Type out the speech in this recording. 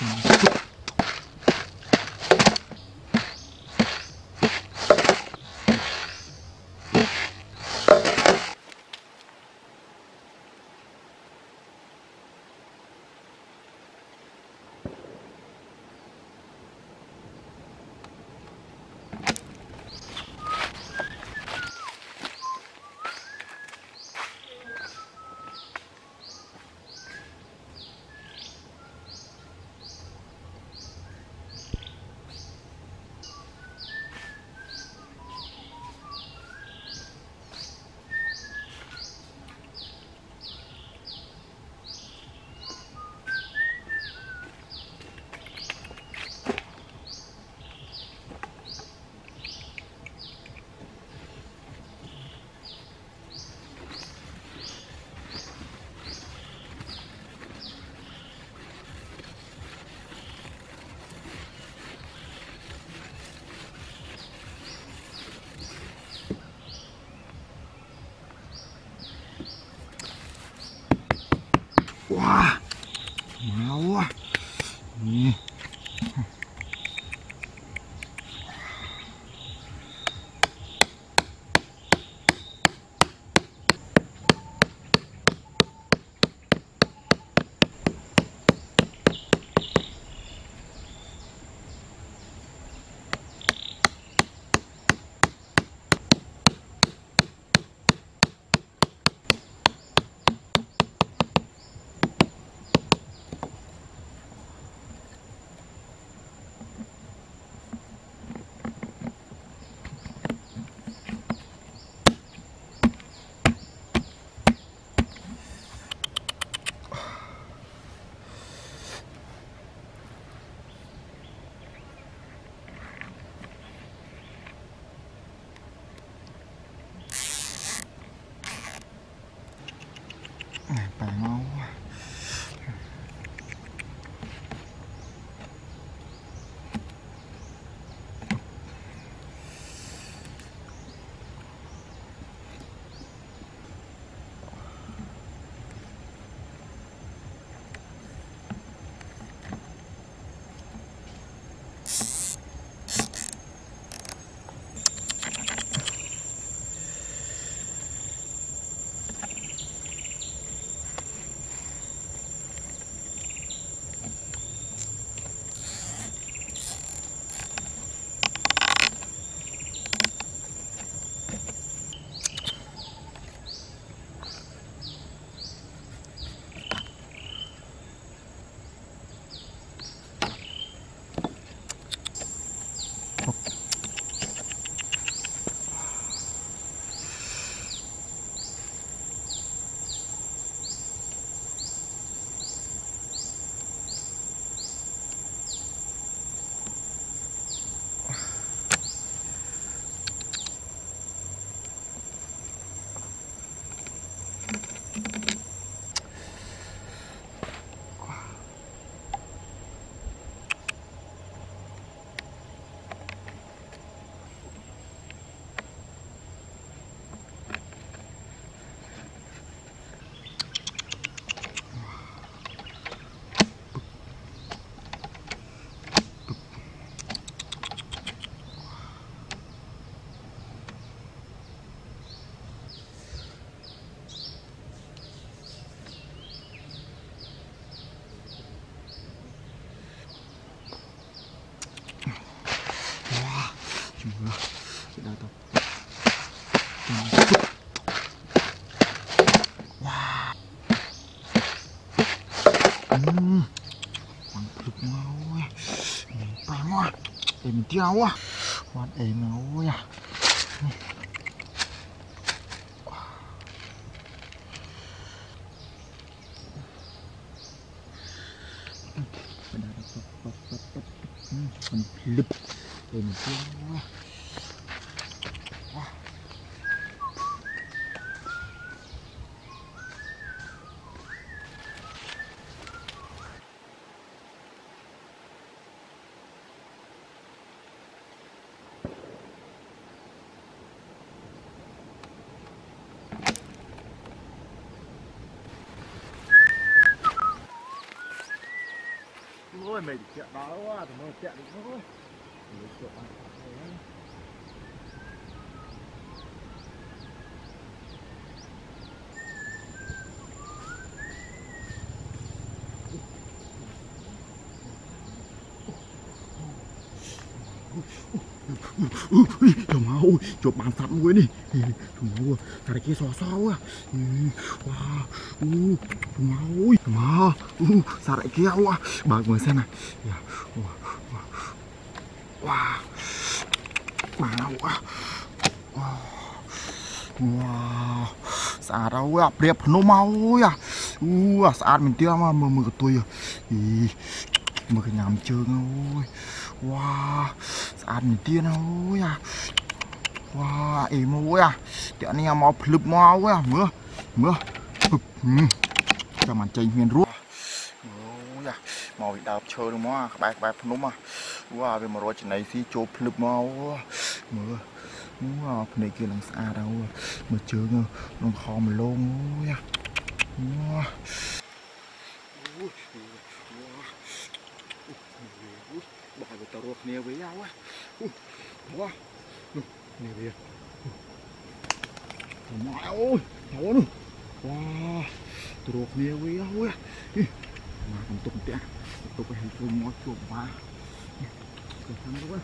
Thank Ya 你 Hmm. Mantap mau ya. Mantap mau. Em tiêu quá. Hoàn em mau ya. Lip. Em tiêu. Ôi mình tiện đó quá, thì nó tiện quá. Mình chỗ ăn thế. Oof, oof. Thôi Trời ơi, chụp bàn sẵn luôn đi Trời ơi, thằng này kia xò xò quá Wow, uh, trời ơi, mà uh, sao lại kia quá Bà ngồi xem này Wow, bà quá Wow, ស្អាតអើយអាព្រាបភ្នំមកអើយអាអូអាស្អាតមែនទៀតមកមើលមើលកតុយអីមើលកញ្ញាំជើងអើយវ៉ា ស្អាតមែនទៀតអើយអាវ៉ាអីមកអើយអាតានេះមកភ្លឹបមកអើយអាមើលមើលពឹបចាំមិនចេញមានរស់អូយអាមកពីដើមឈើនោះមកក្បែរក្បែរភ្នំវ៉ាវាមករត់ចំណៃស៊ីចូលភ្លឹបមកមើល Wow, ភ្នែកគេឡើងស្អាតហើយមើលជើងនឹងខំលងអូយវ៉ាបើទៅរកគ្នាវិញអើវ៉ាវ៉ានេះវាមកអូយអូនោះវ៉ាទៅរកគ្នាវិញអើ quá này kìa mẹ ơi thấu luôn wow tuột nè quý ơi mà còn tụng tẹt tụng cái hình phun mó chuột ba cái thằng đó